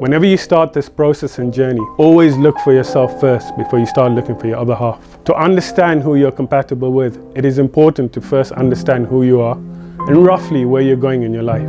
Whenever you start this process and journey, always look for yourself first before you start looking for your other half. To understand who you're compatible with, it is important to first understand who you are and roughly where you're going in your life.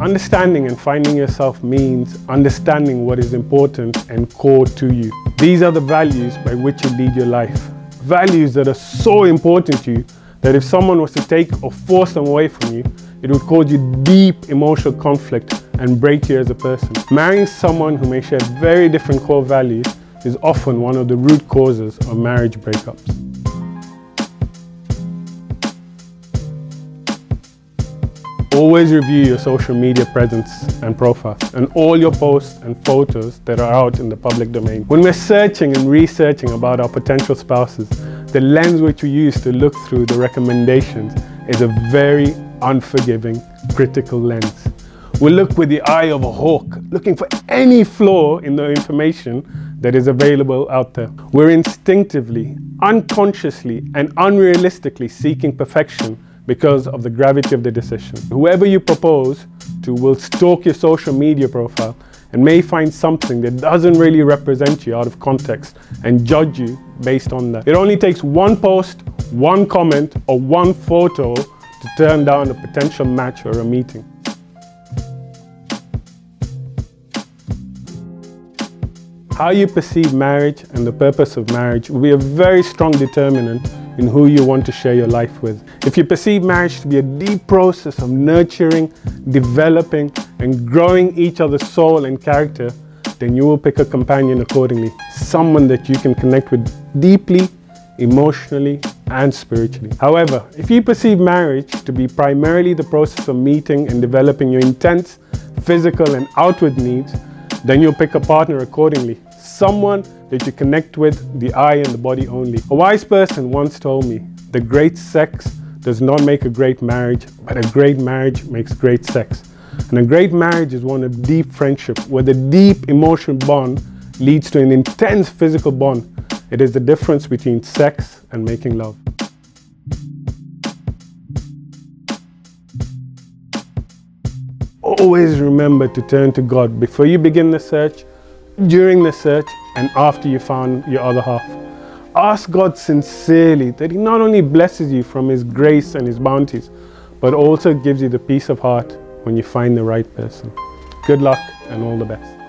Understanding and finding yourself means understanding what is important and core to you. These are the values by which you lead your life. Values that are so important to you that if someone was to take or force them away from you, it would cause you deep emotional conflict and break you as a person. Marrying someone who may share very different core values is often one of the root causes of marriage breakups. Always review your social media presence and profile and all your posts and photos that are out in the public domain. When we're searching and researching about our potential spouses, the lens which we use to look through the recommendations is a very unforgiving, critical lens. We look with the eye of a hawk, looking for any flaw in the information that is available out there. We're instinctively, unconsciously, and unrealistically seeking perfection because of the gravity of the decision. Whoever you propose to will stalk your social media profile and may find something that doesn't really represent you out of context and judge you based on that. It only takes one post, one comment, or one photo to turn down a potential match or a meeting. How you perceive marriage and the purpose of marriage will be a very strong determinant in who you want to share your life with. If you perceive marriage to be a deep process of nurturing, developing, and growing each other's soul and character, then you will pick a companion accordingly. Someone that you can connect with deeply, emotionally, and spiritually. However, if you perceive marriage to be primarily the process of meeting and developing your intense physical and outward needs, then you'll pick a partner accordingly. Someone that you connect with the eye and the body only. A wise person once told me, the great sex does not make a great marriage, but a great marriage makes great sex. And a great marriage is one of deep friendship, where the deep emotional bond leads to an intense physical bond. It is the difference between sex and making love. Always remember to turn to God before you begin the search, during the search, and after you found your other half. Ask God sincerely that He not only blesses you from His grace and His bounties, but also gives you the peace of heart when you find the right person. Good luck and all the best.